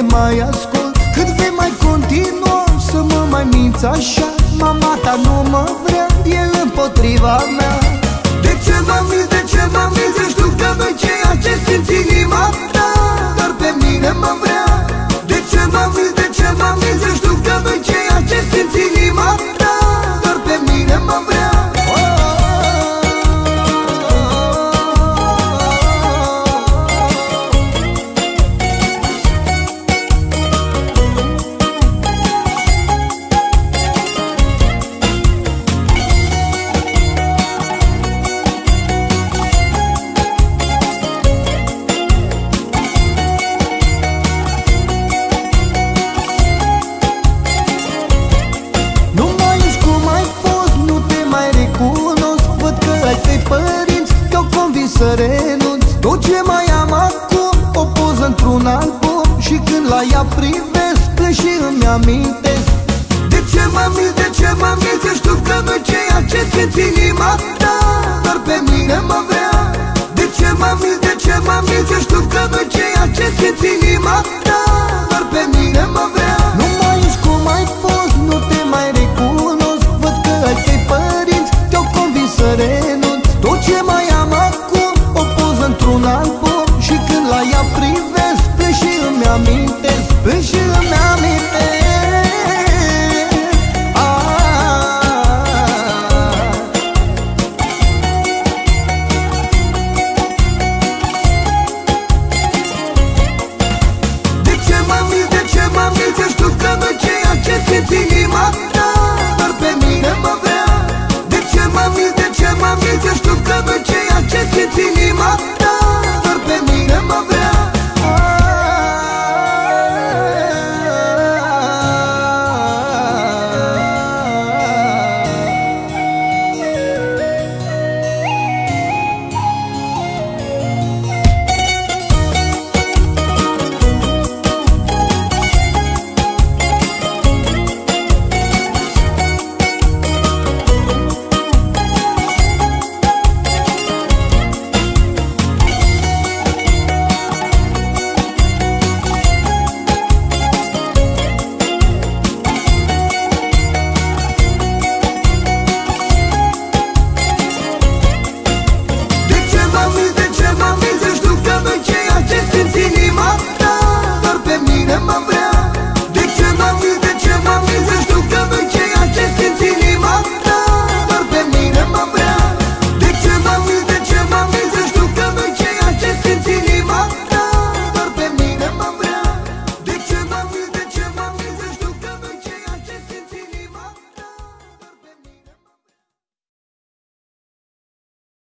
nu te mai ascult. Cât vei mai continua să mă mai minți așa Mama ta nu mă vrea, e împotriva mea. De ce mă minți, de ce mă minți, știu că noi ceea ce simți inima ta. Dar pe mine mă vrea să renunți. Tot ce mai am acum, o poză într-un album. Și când la ea privesc, plâng și îmi amintesc. De ce mă minți, de ce mă minți, știu că nu ceea ce simți inima ta Dar pe mine mă vrea. De ce mă minți, de ce mă minți, știu că nu ceea ce simți inima ta Dar pe mine mă vrea la ea privesc, plâng și îmi amintesc Plâng și îmi amintesc